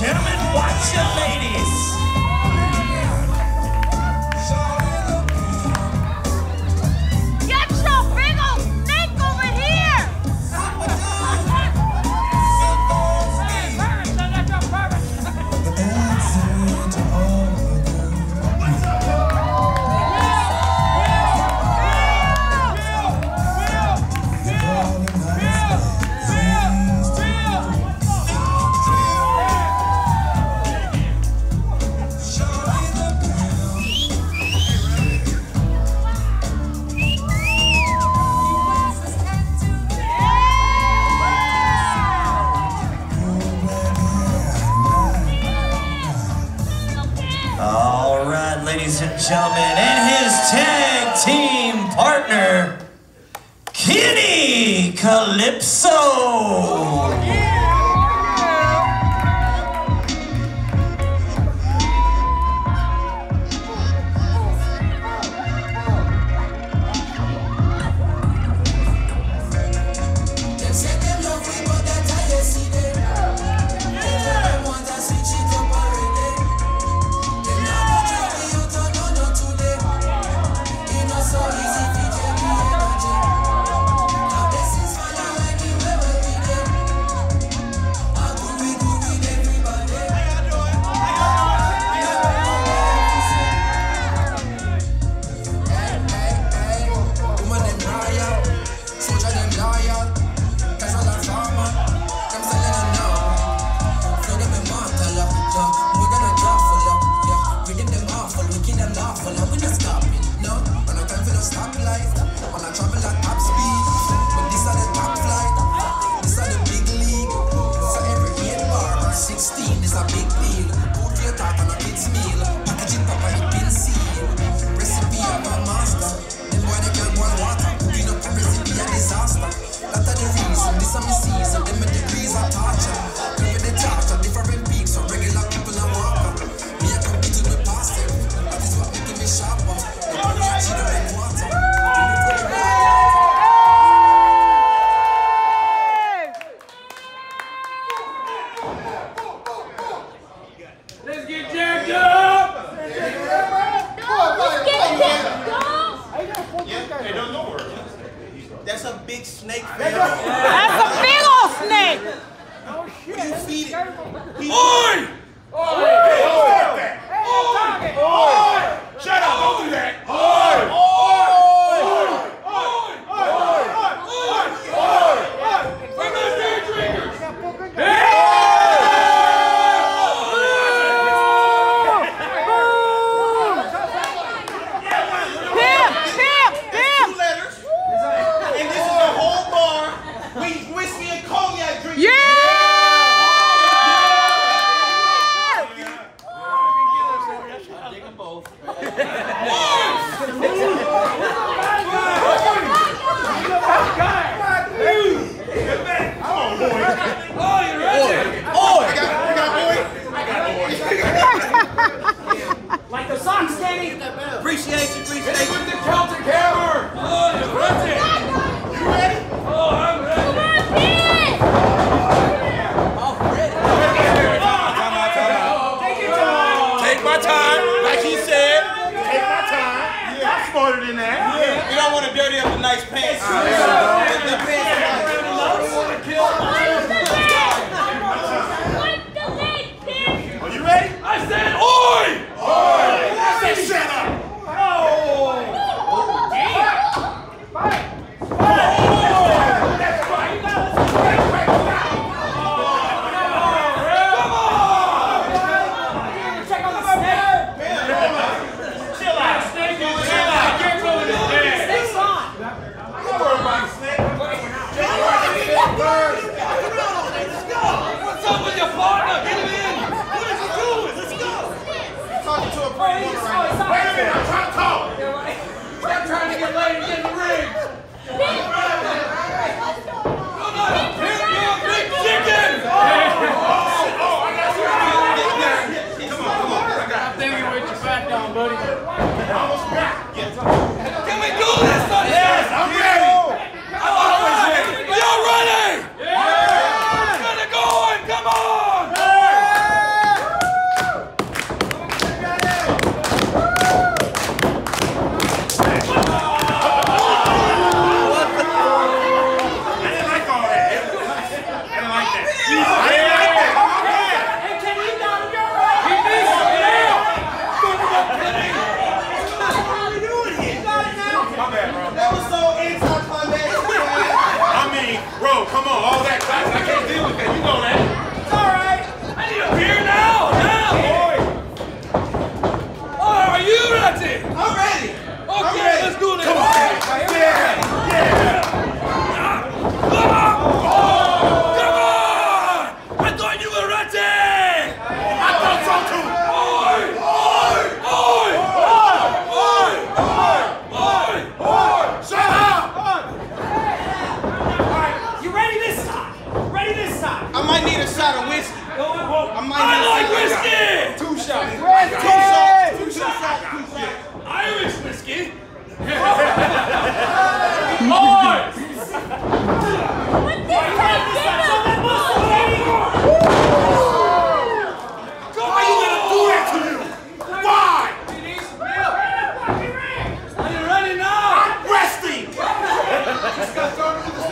gentlemen, watch your ladies. ladies and gentlemen, and his tag team partner, Kenny Kalypso. Wait, Just got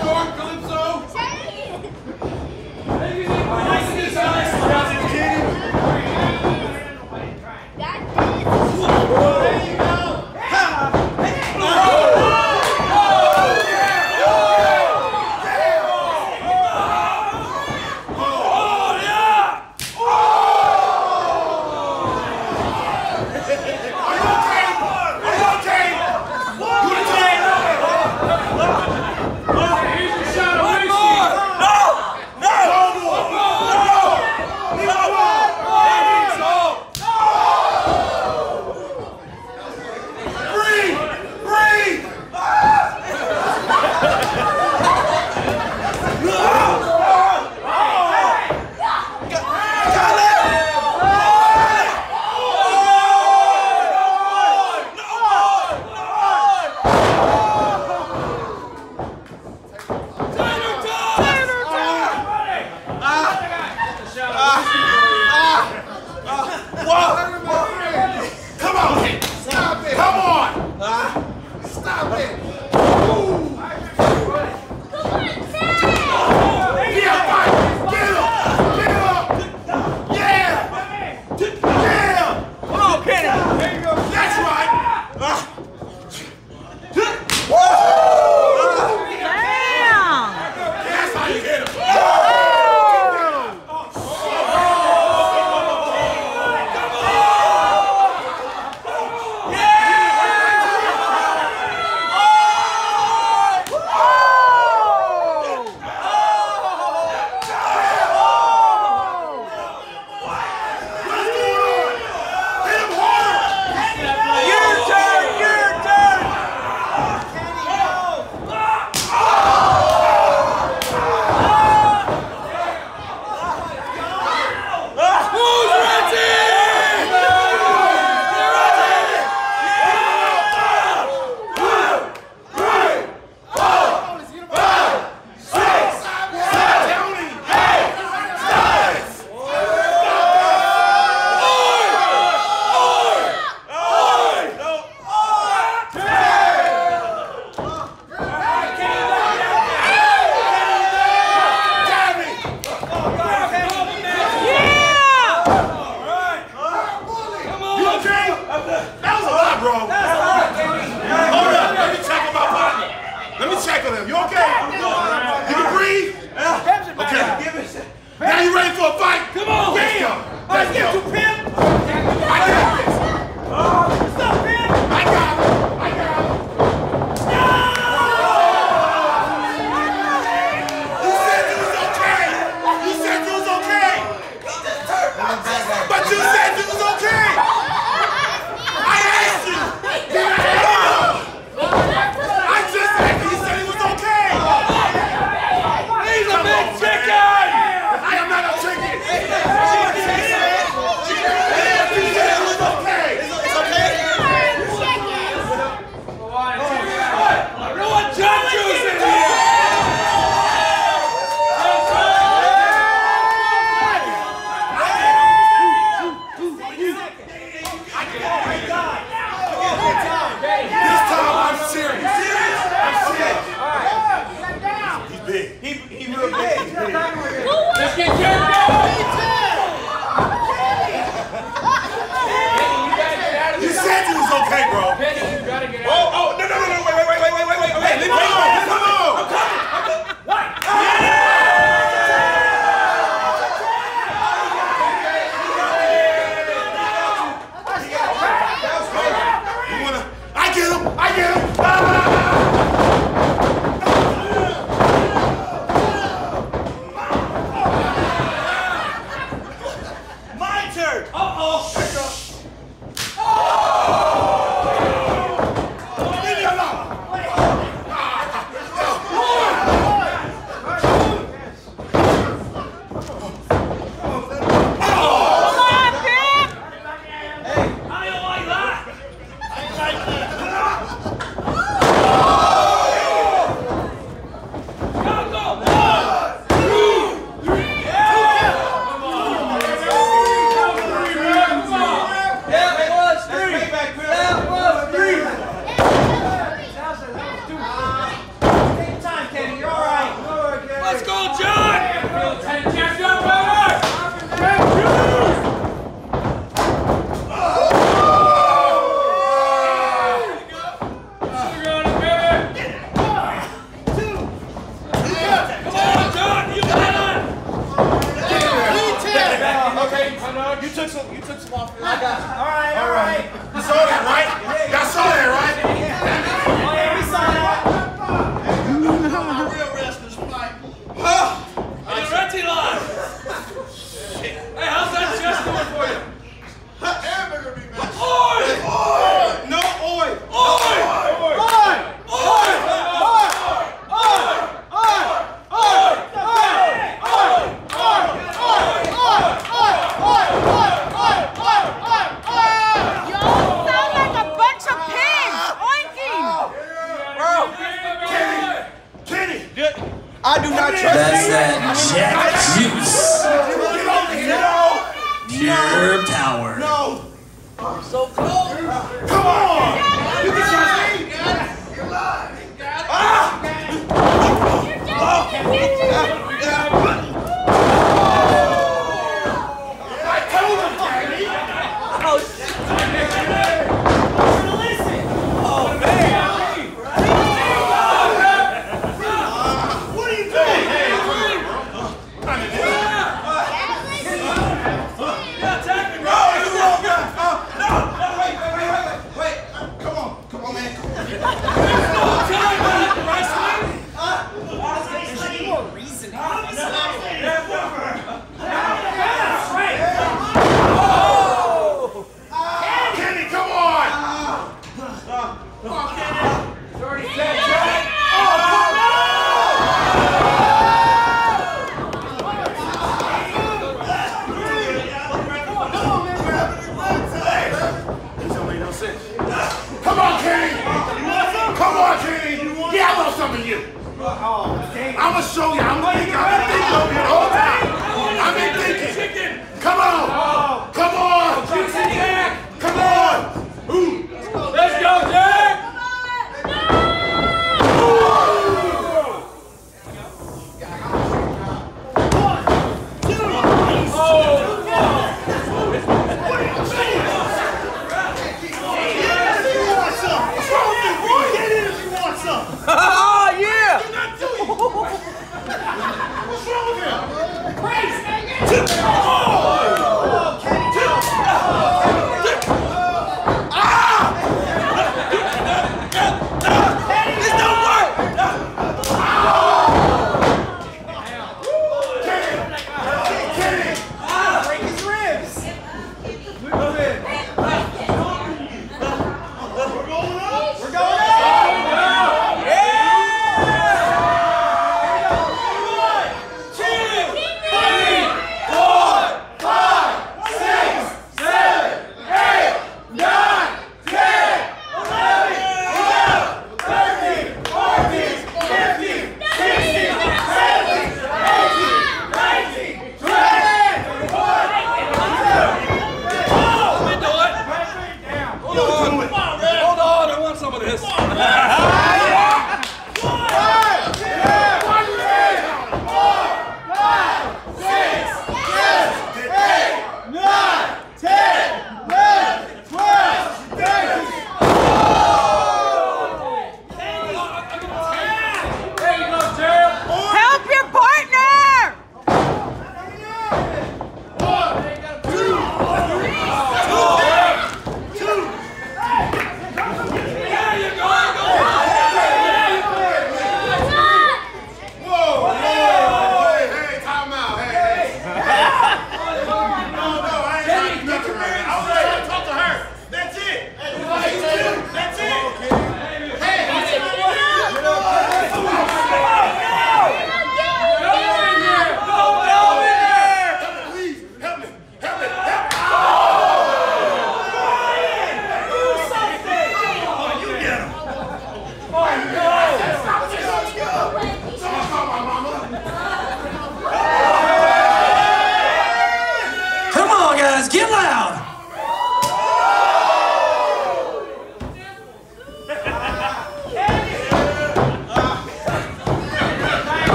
I'm gonna show you. I'm gonna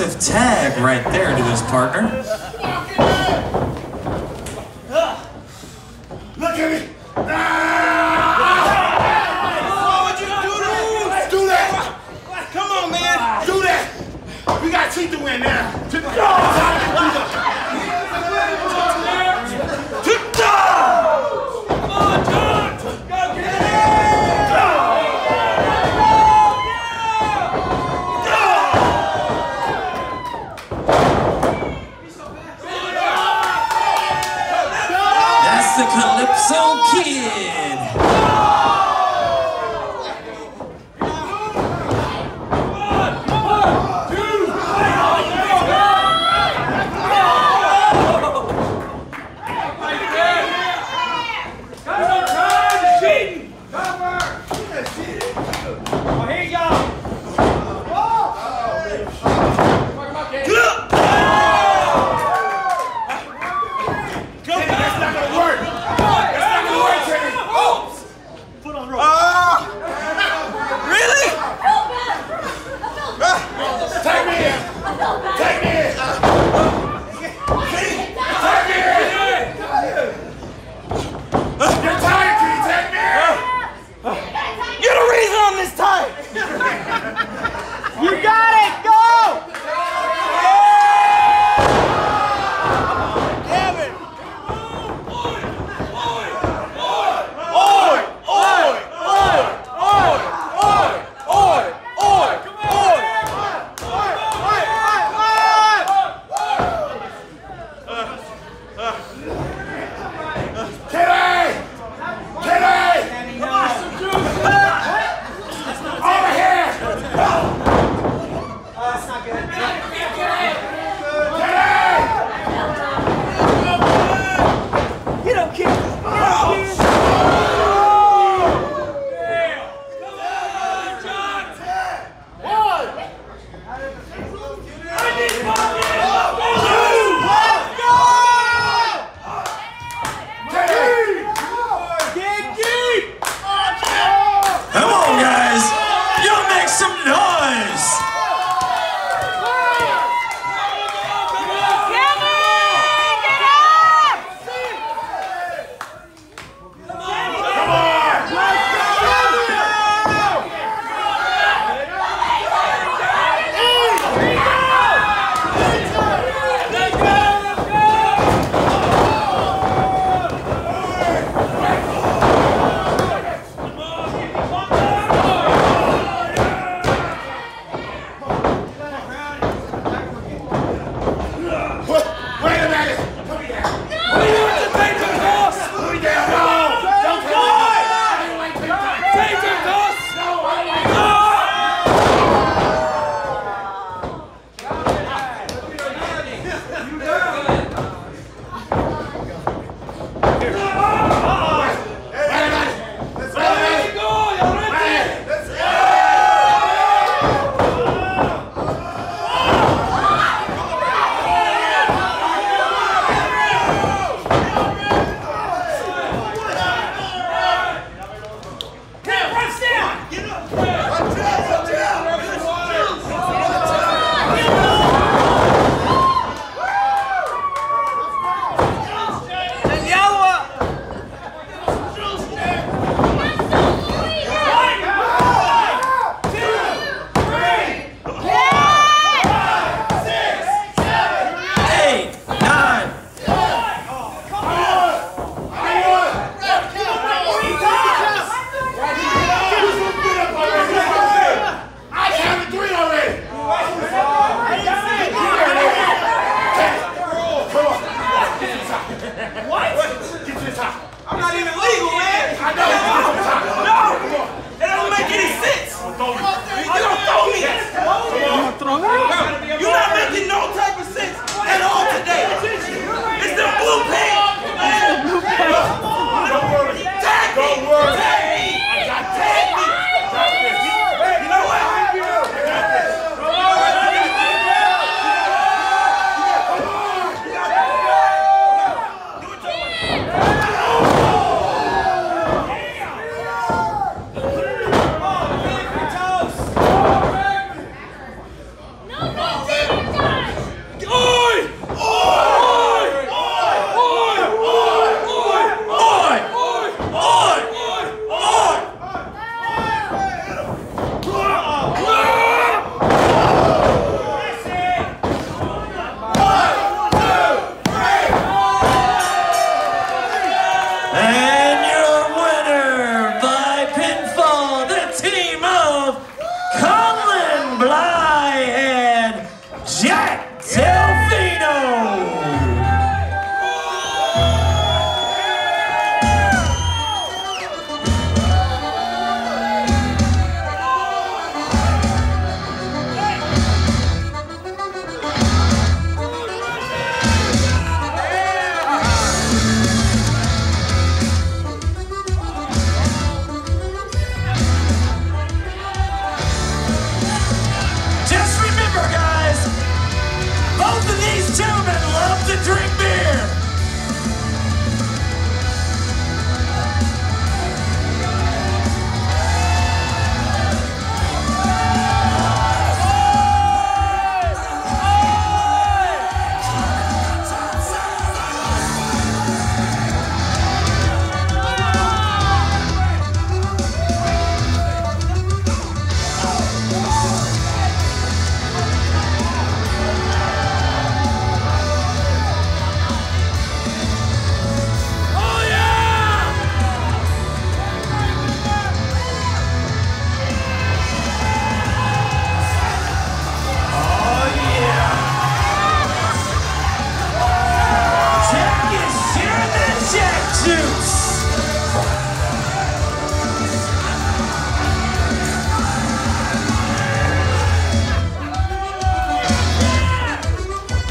impressive tag right there to his partner. Kalypso Kid. this time. you got it.